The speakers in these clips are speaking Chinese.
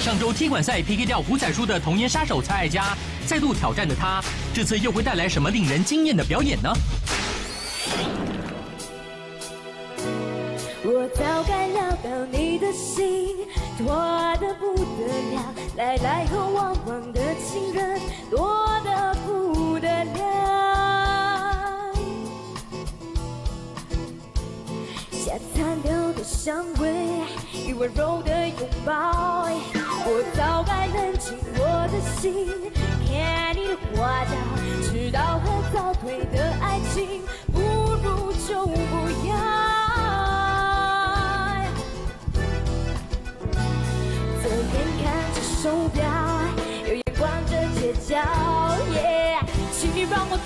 上周踢馆赛 PK 掉胡仔叔的童年杀手蔡爱佳，再度挑战的他，这次又会带来什么令人惊艳的表演呢？我早该料到你的心多得不得了，来来和往往的情人多得不得了，下残留的香味与温柔的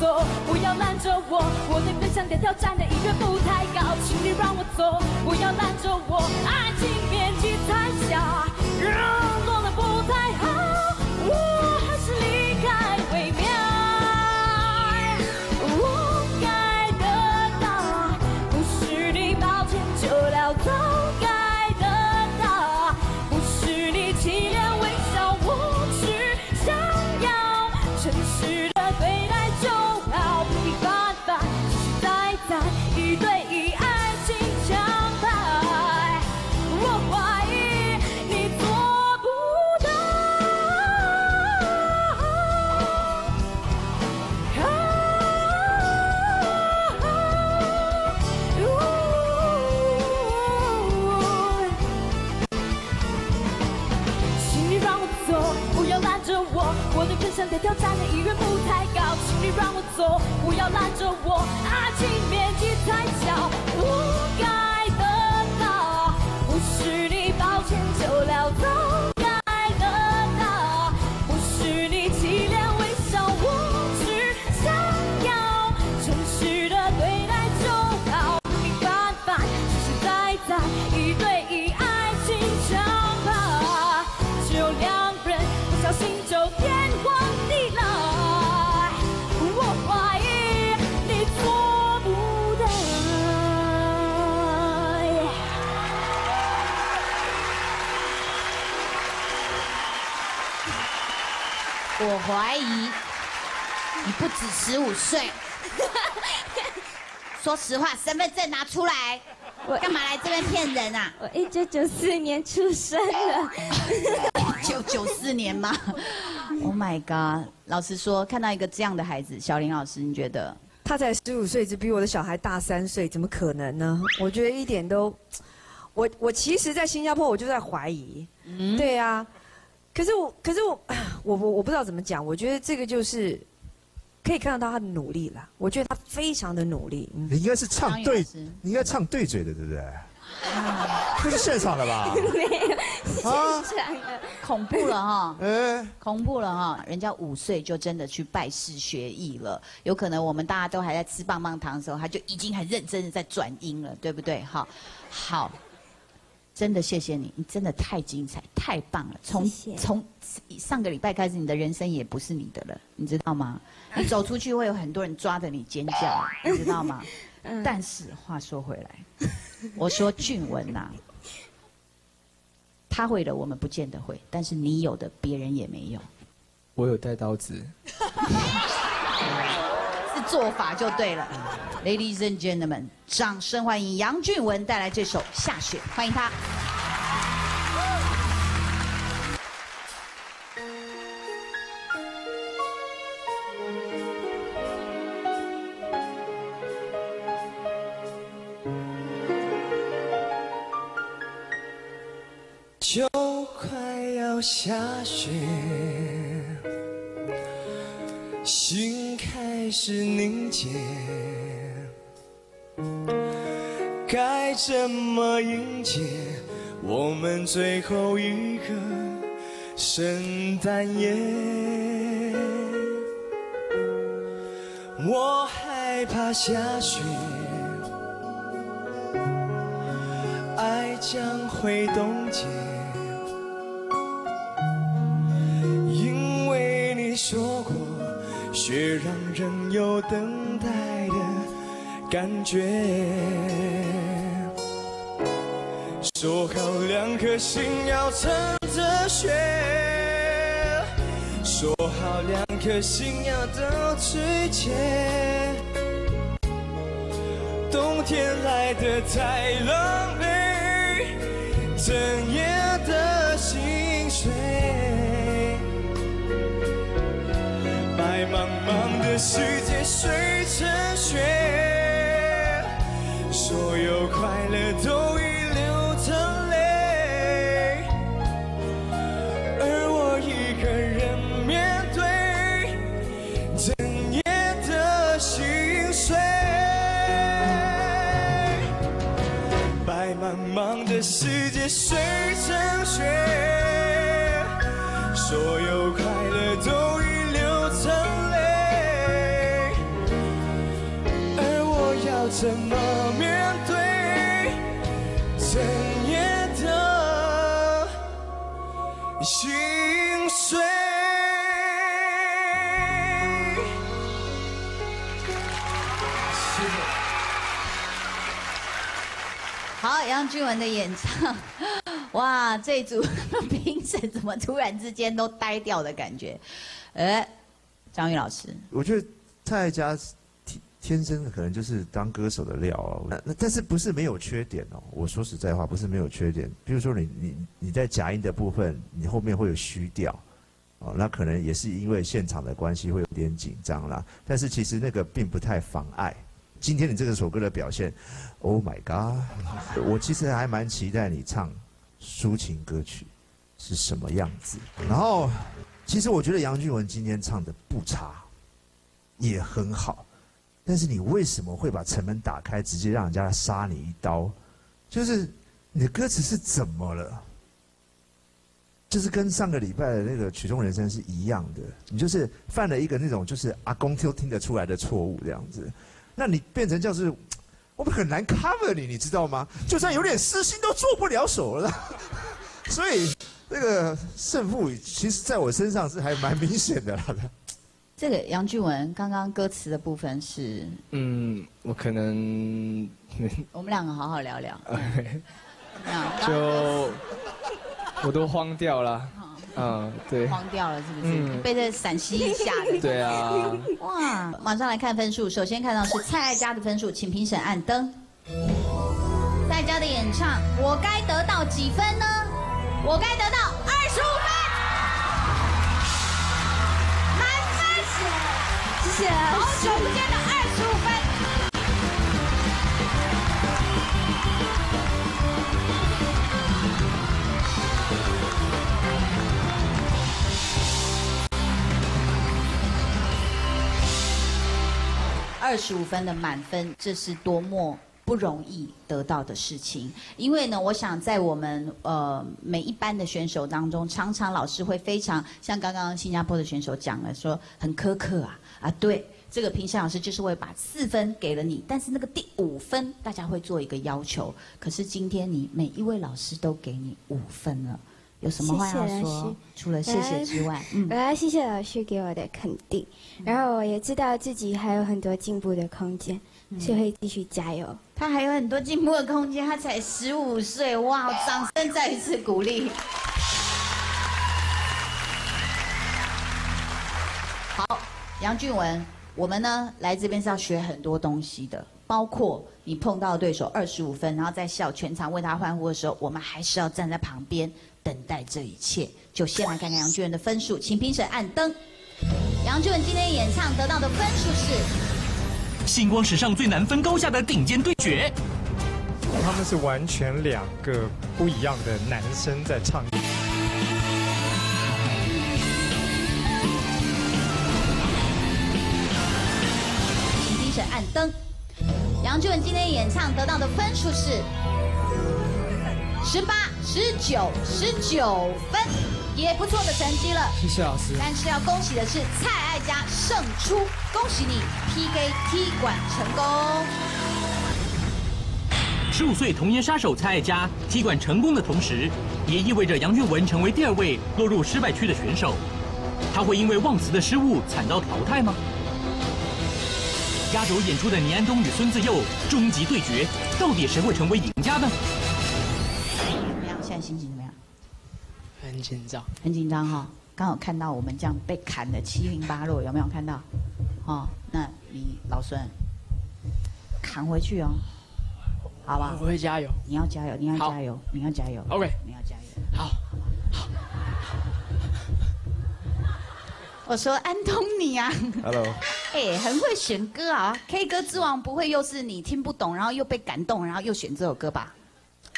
走，不要拦着我，我对飞翔的挑战的意愿不太高，请你让我走，不要拦着我，爱情面积太小，不要拦着我。我怀疑你不止十五岁。说实话，身份证拿出来，我干嘛来这边骗人啊？我一九九四年出生的，九九四年吗？Oh my god！老实说，看到一个这样的孩子，小林老师，你觉得？他才十五岁，只比我的小孩大三岁，怎么可能呢？我觉得一点都，我我其实，在新加坡我就在怀疑，嗯对呀、可是我，可是我，我我我不知道怎么讲，我觉得这个就是可以看得到他的努力了。我觉得他非常的努力。嗯你应该是唱对你应该唱对嘴的，对不对？这是现场的吧？啊，这样的。恐怖了哈！哎，恐怖了哈！人家五岁就真的去拜师学艺了，有可能我们大家都还在吃棒棒糖的时候，他就已经很认真的在转音了，对不对？好，好，真的谢谢你，你真的太精彩，太棒了！从谢谢从上个礼拜开始，你的人生也不是你的了，你知道吗？你走出去会有很多人抓着你尖叫，你知道吗？但是话说回来，我说俊文呐、他会的，我们不见得会，但是你有的，别人也没有。我有带刀子，是做法就对了。Ladies and gentlemen，掌声欢迎杨俊文带来这首《下雪》，欢迎他。就快要下雪，心开始凝结，该怎么迎接我们最后一个圣诞夜？我害怕下雪。爱将会冻结，却让人有等待的感觉。说好两颗心要撑着雪，说好两颗心要到最前。冬天来得太狼狈，世界碎成雪，所有快乐都已流成泪，而我一个人面对整夜的心碎。白茫茫的世界碎成雪，所有怎么面对整夜的心碎？好，杨俊文的演唱，哇，这组 评审怎么突然之间都呆掉的感觉？哎，张宇老师，我觉得蔡佳天天生的可能就是当歌手的料哦。那那但是不是没有缺点哦？我说实在话，不是没有缺点。比如说你你你在假音的部分，你后面会有虚调，哦，那可能也是因为现场的关系会有点紧张啦。但是其实那个并不太妨碍。今天你这个首歌的表现，Oh my God！我其实还蛮期待你唱抒情歌曲是什么样子。然后，其实我觉得杨俊文今天唱的不差，也很好。但是你为什么会把城门打开，直接让人家杀你一刀？就是你的歌词是怎么了？就是跟上个礼拜的那个曲终人生是一样的，你就是犯了一个那种就是阿公都听得出来的错误这样子。那你变成就是，我们很难 cover 你，你知道吗？就算有点私心都做不了手了。所以那个胜负，其实在我身上是还蛮明显的啦。这个杨俊文刚刚歌词的部分是，嗯，我可能 我们两个好好聊聊。就我都慌掉了。嗯，对，慌掉了是不是？被这陕西一下的。对啊。哇，马上来看分数。首先看到是蔡爱佳的分数，请评审按灯。蔡爱佳的演唱，我该得到几分呢？我该得到二十五谢，好久不见的二十五分。二十五分的满分，这是多么不容易得到的事情。因为呢，我想在我们呃每一班的选手当中，常常老师会非常像刚刚新加坡的选手讲了，说很苛刻啊啊，对，这个评审老师就是会把四分给了你，但是那个第五分大家会做一个要求。可是今天你每一位老师都给你五分了。有什么话要说？除了谢谢之外，嗯我要谢谢老师给我的肯定，然后我也知道自己还有很多进步的空间，所以会继续加油。他还有很多进步的空间，他才十五岁，哇！掌声再一次鼓励。好，杨俊文，我们呢来这边是要学很多东西的，包括你碰到对手二十五分，然后在笑全场为他欢呼的时候，我们还是要站在旁边。等待这一切，就先来看看杨俊文的分数，请评审按灯。杨俊文今天演唱得到的分数是星光史上最难分高下的顶尖对决。他们是完全两个不一样的男生在唱。请评审按灯。杨俊文今天演唱得到的分数是。十八、十九、十九分，也不错的成绩了。谢谢老师。但是要恭喜的是蔡爱佳胜出，恭喜你 PK 踢馆成功。十五岁童颜杀手蔡爱佳踢馆成功的同时，也意味着杨俊文成为第二位落入失败区的选手。他会因为忘词的失误惨遭淘汰吗？压轴演出的倪安东与孙自佑终极对决，到底谁会成为赢家呢？心情怎么样？很紧张，很紧张哈。刚好看到我们这样被砍的七零八落，有没有看到？哦，那你老孙砍回去哦，好吧？我会加油。你要加油，你要加油，你要加油。OK 你要加油。好，我说安东尼啊，Hello，哎、很会选歌啊！K 歌之王不会又是你听不懂，然后又被感动，然后又选这首歌吧？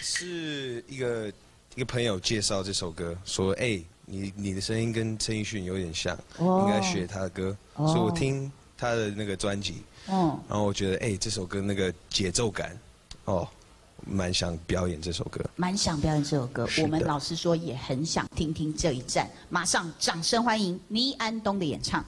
是一个一个朋友介绍这首歌，说哎、你你的声音跟陈奕迅有点像，哦应该学他的歌，哦所以我听他的那个专辑，嗯，然后我觉得哎、这首歌那个节奏感，哦，蛮想表演这首歌。蛮想表演这首歌。我们老实说也很想听听这一站，马上掌声欢迎倪安东的演唱。